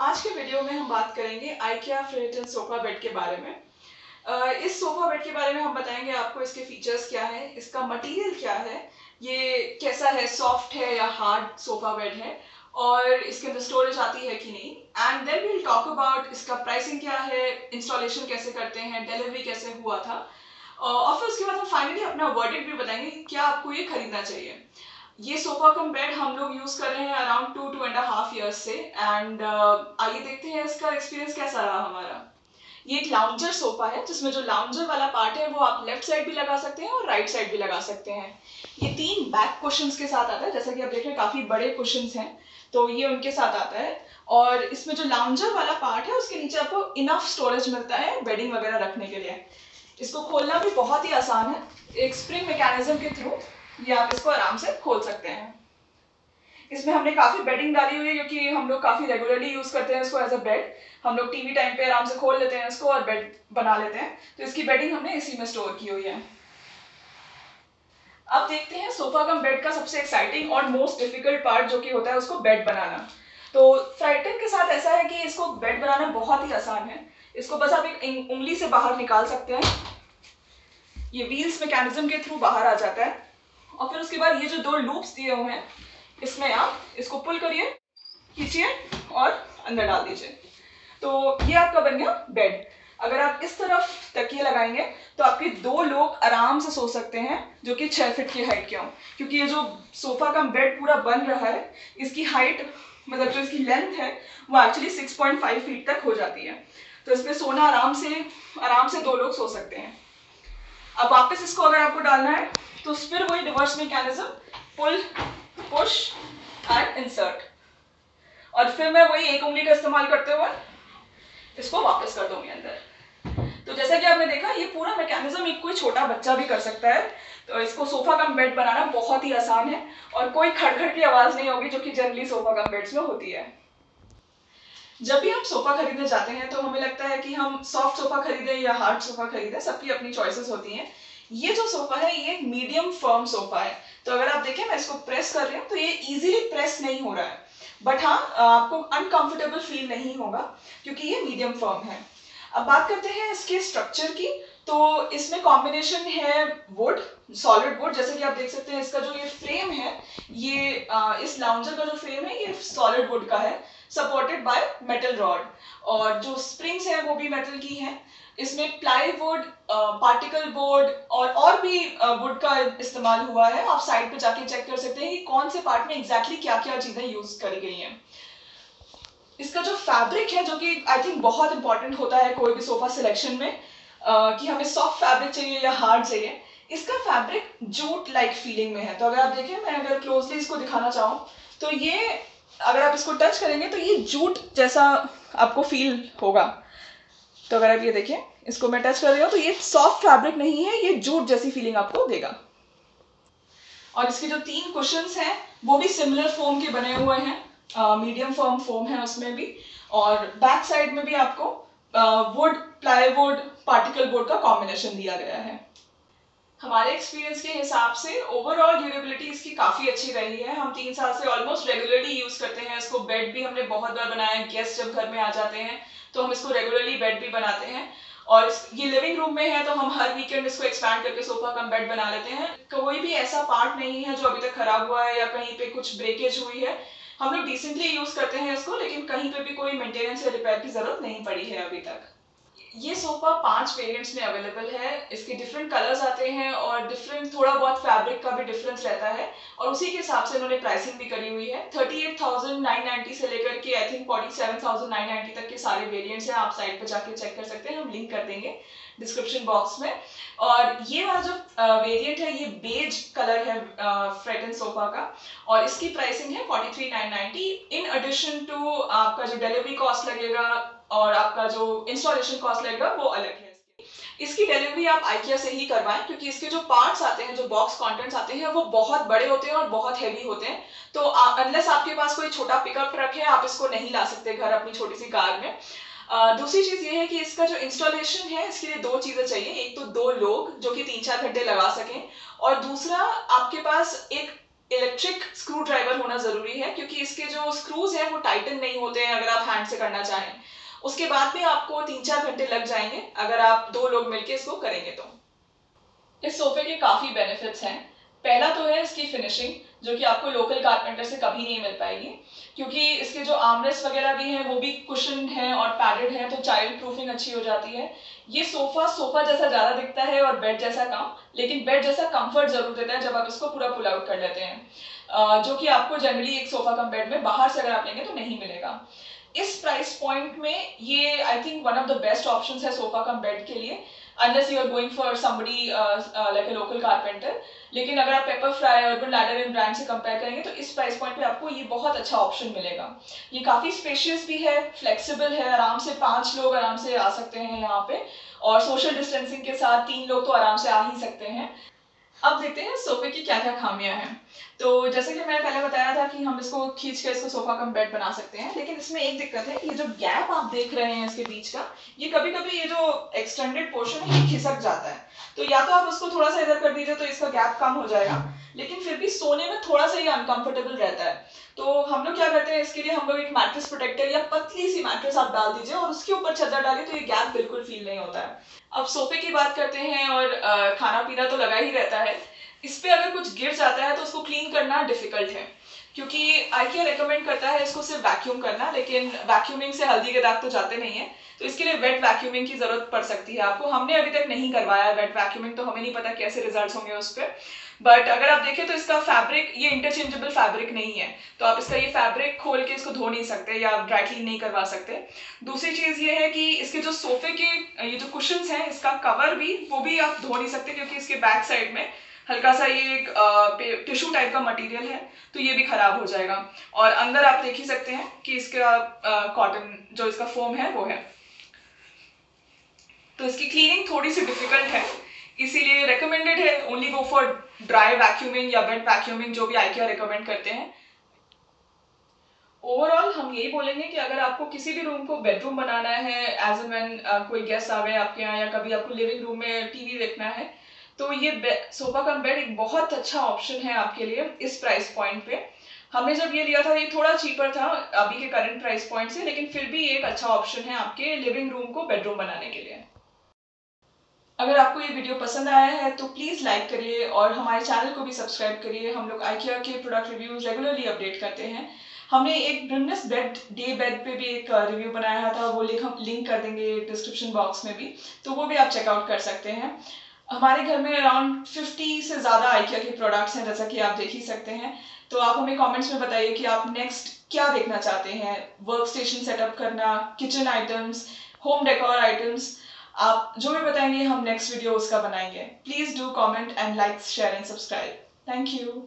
आज के वीडियो में हम बात करेंगे आइकिया फ्रेटन सोफा बेड के बारे में। इस सोफा बेड के बारे में हम बताएँगे आपको इसके फीचर्स क्या है, इसका मटेरियल क्या है, ये कैसा है सॉफ्ट है या हार्ड सोफा बेड है, और इसके अंदर स्टोरेज आती है कि नहीं। And then will talk about इसका प्राइसिंग क्या है इंस्टॉलेशन कैसे करते हैं डिलीवरी कैसे हुआ था। और फिर उसके बाद हम फाइनली अपना वर्डिट भी बताएँगे क्या आपको ये खरीदना चाहिए। ये सोफा कम बेड हम लोग यूज़ कर रहे हैं around two two and half years से एंड uh, आइए देखते हैं इसका एक्सपीरियंस कैसा रहा हमारा। ये एक लाउंजर सोफा है जिसमें जो लाउंजर वाला पार्ट है वो आप लेफ़्ट साइड भी लगा सकते हैं और राइट right साइड भी लगा सकते हैं। ये तीन बैक क्वेश्चन के साथ आता है जैसा कि आप देख रहे हैं काफ़ी बड़े क्वेश्चन हैं तो ये उनके साथ आता है। और इसमें जो लाउंजर वाला पार्ट है उसके नीचे आपको इनफ स्टोरेज मिलता है बेडिंग वगैरह रखने के लिए। इसको खोलना भी बहुत ही आसान है एक स्प्रिंग मैकेनिज्म के थ्रू ये आप इसको आराम से खोल सकते हैं। इसमें हमने काफ़ी बेडिंग डाली हुई है क्योंकि हम लोग काफ़ी रेगुलरली यूज़ करते हैं इसको एज अ बेड हम लोग टीवी टाइम पे आराम से खोल लेते हैं इसको और बेड बना लेते हैं। तो इसकी बेडिंग हमने इसी में स्टोर की हुई है। अब देखते हैं सोफा कम बेड का सबसे एक्साइटिंग और मोस्ट डिफ़िकल्ट पार्ट जो कि होता है उसको बेड बनाना। तो फ्राइटन के साथ ऐसा है कि इसको बेड बनाना बहुत ही आसान है। इसको बस आप एक उंगली से बाहर निकाल सकते हैं। ये व्हील्स मैकेनिज्म के थ्रू बाहर आ जाता है। और फिर उसके बाद ये जो दो लूप्स दिए हुए हैं, इसमें आप इसको पुल करिए, खींचिए और अंदर डाल दीजिए। तो ये आपका बन गया बेड अगर आप इस तरफ़ तकिए लगाएँगे तो आपके दो लोग आराम से सो सकते हैं, जो कि छः फिट की हाइट के हों। क्योंकि ये जो सोफा का बेड पूरा बन रहा है, इसकी हाइट मतलब जो इसकी लेंथ है, वो एक्चुअली 6.5 फीट तक हो जाती है। तो इसमें सोना आराम से आराम से दो लोग सो सकते हैं। अब वापस इसको अगर आपको डालना है तो फिर वही reverse mechanism pull push and insert और फिर मैं वही एक उंगली का इस्तेमाल करते हुए इसको वापस कर दूँगी अंदर। तो जैसा कि आपने देखा, ये पूरा मैकेनिज्म एक कोई छोटा बच्चा भी कर सकता है। तो इसको सोफा कम बेड बनाना बहुत ही आसान है और कोई खड़खड़ की आवाज़ नहीं होगी जो कि जनरली सोफा कम बेड्स में होती है। जब भी हम सोफा खरीदने जाते हैं तो हमें लगता है कि हम सॉफ्ट सोफा खरीदें या हार्ड सोफा खरीदें, सबकी अपनी चॉइसेस होती हैं। ये जो सोफा है, ये मीडियम फर्म सोफा है। तो अगर आप देखें, मैं इसको प्रेस कर रही हूँ तो ये इजीली प्रेस नहीं हो रहा है। बट हाँ आपको अनकंफर्टेबल फील नहीं होगा, क्योंकि ये मीडियम फर्म है। अब बात करते हैं इसके स्ट्रक्चर की। तो इसमें कॉम्बिनेशन है वुड सॉलिड वुड जैसे कि आप देख सकते हैं, इसका जो ये फ्रेम है, ये इस लाउंजर का जो फ्रेम है, ये सॉलिड वुड का है। सपोर्टेड बाय मेटल रॉड और जो स्प्रिंग्स हैं वो भी मेटल की हैं। इसमें प्लाईवुड पार्टिकल बोर्ड और और भी वुड का इस्तेमाल हुआ है। आप साइड पे जाके चेक कर सकते हैं कि कौन से पार्ट में एग्जैक्टली exactly क्या क्या चीज़ें यूज़ करी गई हैं। इसका जो फैब्रिक है जो कि आई थिंक बहुत इंपॉर्टेंट होता है कोई भी सोफा सिलेक्शन में uh, कि हमें सॉफ्ट फैब्रिक चाहिए या हार्ड चाहिए। इसका फैब्रिक जूट लाइक फीलिंग में है। तो अगर आप देखें मैं अगर क्लोजली इसको दिखाना चाहूँ तो ये अगर आप इसको टच करेंगे तो ये जूट जैसा आपको फील होगा। तो अगर आप ये देखें, इसको मैं टच कर रही हूँ तो ये सॉफ्ट फैब्रिक नहीं है, ये जूट जैसी फीलिंग आपको देगा। और इसके जो तीन क्वेश्चन हैं, वो भी सिमिलर फोम के बने हुए हैं। मीडियम फॉर्म फोम है उसमें भी। और बैक साइड में भी आपको वुड प्लाईवुड पार्टिकल बोर्ड का कॉम्बिनेशन दिया गया है। हमारे एक्सपीरियंस के हिसाब से ओवरऑल ड्यूरेबिलिटी इसकी काफ़ी अच्छी रही है। हम तीन साल से ऑलमोस्ट रेगुलरली यूज़ करते हैं। इसको बेड भी हमने बहुत बार बनाया गेस्ट जब घर में आ जाते हैं तो हम इसको रेगुलरली बेड भी बनाते हैं। और ये लिविंग रूम में है तो हम हर वीकेंड इसको एक्सपैंड करके सोफा कम बेड बना लेते हैं। कोई भी ऐसा पार्ट नहीं है जो अभी तक खराब हुआ है या कहीं पे कुछ ब्रेकेज हुई है। हम लोग डिसेंटली यूज़ करते हैं इसको, लेकिन कहीं पे भी कोई मेंटेनेंस या रिपेयर की ज़रूरत नहीं पड़ी है अभी तक। ये सोफा पाँच वेरिएंट्स में अवेलेबल है। इसके डिफरेंट कलर्स आते हैं और डिफरेंट थोड़ा बहुत फैब्रिक का भी डिफरेंस रहता है। और उसी के हिसाब से इन्होंने प्राइसिंग भी करी हुई है। Thirty eight thousand nine ninety से लेकर के I think forty seven thousand nine ninety तक के सारे वेरिएंट्स हैं। आप साइट पर जाके चेक कर सकते हैं। हम लिंक कर देंगे डिस्क्रिप्शन बॉक्स में। और ये वाला जो वेरिएंट है, ये बेज कलर है फ्रेट एंड सोफा का। और इसकी प्राइसिंग है forty three nine ninety in addition to आपका जो डिलीवरी कॉस्ट लगेगा और आपका जो इंस्टॉलेशन कॉस्ट लगेगा वो अलग है इसकी। डिलीवरी आप आइकिया से ही करवाएँ, क्योंकि इसके जो पार्ट्स आते हैं, जो बॉक्स कंटेंट्स आते हैं, वो बहुत बड़े होते हैं और बहुत हैवी होते हैं। तो अनलेस आपके पास कोई छोटा पिकअप ट्रक है, आप इसको नहीं ला सकते घर अपनी छोटी सी कार में। दूसरी चीज़ ये है कि इसका जो इंस्टॉलेशन है, इसके लिए दो चीज़ें चाहिए। एक तो दो लोग, जो कि तीन चार घंटे लगा सकें, और दूसरा, आपके पास एक इलेक्ट्रिक स्क्रू ड्राइवर होना ज़रूरी है, क्योंकि इसके जो स्क्रूज हैं, वो टाइटन नहीं होते हैं, अगर आप हैंड से करना चाहें। उसके बाद में आपको तीन चार घंटे लग जाएँगे, अगर आप दो लोग मिलकर इसको करेंगे तो। इस सोफे के काफ़ी बेनिफिट्स हैं। पहला तो है इसकी फिनिशिंग जो कि आपको लोकल कारपेंटर से कभी नहीं मिल पाएगी, क्योंकि इसके जो आमरेस वगैरह भी हैं, वो भी कुशन हैं और पैडेड हैं तो चाइल्ड प्रूफिंग अच्छी हो जाती है। ये सोफा सोफा जैसा ज़्यादा दिखता है और बेड जैसा कम, लेकिन बेड जैसा कंफर्ट ज़रूर देता है जब आप इसको पूरा पुल आउट कर लेते हैं। जो कि आपको जनरली एक सोफा कम बेड में बाहर से अगर आप लेंगे तो नहीं मिलेगा। इस प्राइस पॉइंट में ये I think one of the best option है सोफा कम बेड के लिए, unless you are going for somebody like a local carpenter. लेकिन अगर आप Pepperfry Urban Ladder in brand से कंपेयर करेंगे तो इस प्राइस पॉइंट पे आपको ये बहुत अच्छा ऑप्शन मिलेगा। ये काफ़ी स्पेशियस भी है फ्लेक्सिबल है, आराम से पाँच लोग आराम से आ सकते हैं यहाँ पे, और सोशल डिस्टेंसिंग के साथ तीन लोग तो आराम से आ ही सकते हैं। अब देखते हैं सोफे की क्या क्या खामियाँ हैं। तो जैसे कि मैंने पहले बताया था कि हम इसको खींच के इसको सोफा कम बेड बना सकते हैं, लेकिन इसमें एक दिक्कत है ये जो गैप आप देख रहे हैं इसके बीच का, ये कभी कभी ये जो एक्सटेंडेड पोर्शन है, ये खिसक जाता है। तो या तो आप उसको थोड़ा सा इधर कर दीजिए तो इसका गैप कम हो जाएगा, लेकिन फिर भी सोने में थोड़ा सा ये अनकंफर्टेबल रहता है। तो हम लोग क्या करते हैं, इसके लिए हम लोग एक मैट्रेस प्रोटेक्टर या पतली सी मैट्रेस आप डाल दीजिए और उसके ऊपर चादर डालिए तो ये गैप बिल्कुल फील नहीं होता है। अब सोफे की बात करते हैं और खाना पीना तो लगा ही रहता है। इस पर अगर कुछ गिर जाता है तो उसको क्लीन करना डिफ़िकल्ट है। क्योंकि आई क्या रिकमेंड करता है इसको सिर्फ़ वैक्यूम करना, लेकिन वैक्यूमिंग से हल्दी के दाग तो जाते नहीं है। तो इसके लिए वेट वैक्यूमिंग की ज़रूरत पड़ सकती है आपको। हमने अभी तक नहीं करवाया। वेट वैक्यूमिंग तो हमें नहीं पता कैसे रिज़ल्ट होंगे उस पर बट अगर आप देखें तो इसका फैब्रिक ये इंटरचेंजेबल फैब्रिक नहीं है। तो आप इसका ये फैब्रिक खोल के इसको धो नहीं सकते या आप ड्राई क्लीन नहीं करवा सकते। दूसरी चीज़ ये है कि इसके जो सोफे के, ये जो कुशन हैं, इसका कवर भी, वो भी आप धो नहीं सकते क्योंकि इसके बैक साइड में हल्का सा ये एक टिश्यू टाइप का मटेरियल है तो ये भी खराब हो जाएगा। और अंदर आप देख ही सकते हैं कि इसका कॉटन जो इसका फोम है, वो है। तो इसकी क्लीनिंग थोड़ी सी डिफ़िकल्ट है, इसीलिए रिकमेंडेड है only go for dry vacuuming या वेट वैक्यूमिंग जो भी आईकिया रिकमेंड करते हैं। ओवरऑल हम यही बोलेंगे कि अगर आपको किसी भी रूम को बेडरूम बनाना है एज एन वैन कोई गेस्ट आ गए आपके यहाँ या कभी आपको लिविंग रूम में टीवी देखना है तो ये सोफा कम बेड एक बहुत अच्छा ऑप्शन है आपके लिए इस प्राइस पॉइंट पे। हमने जब ये लिया था, ये थोड़ा चीपर था अभी के करंट प्राइस पॉइंट से, लेकिन फिर भी एक अच्छा ऑप्शन है आपके लिविंग रूम को बेडरूम बनाने के लिए। अगर आपको ये वीडियो पसंद आया है तो प्लीज़ लाइक करिए और हमारे चैनल को भी सब्सक्राइब करिए। हम लोग आईकिया के प्रोडक्ट रिव्यूज़ रेगुलरली अपडेट करते हैं। हमने एक ब्रिमनेस बेड डे बेड पे भी एक रिव्यू uh, बनाया था। वो लिंक हम लिंक कर देंगे डिस्क्रिप्शन बॉक्स में भी। तो वो भी आप चेकआउट कर सकते हैं। हमारे घर में अराउंड 50 से ज़्यादा आइकिया के प्रोडक्ट्स हैं जैसा कि आप देख ही सकते हैं। तो आप हमें कमेंट्स में बताइए कि आप नेक्स्ट क्या देखना चाहते हैं। वर्क स्टेशन सेटअप करना kitchen items home decor items आप जो भी बताएँगे, हम नेक्स्ट वीडियो उसका बनाएँगे। Please do comment and like share and subscribe thank you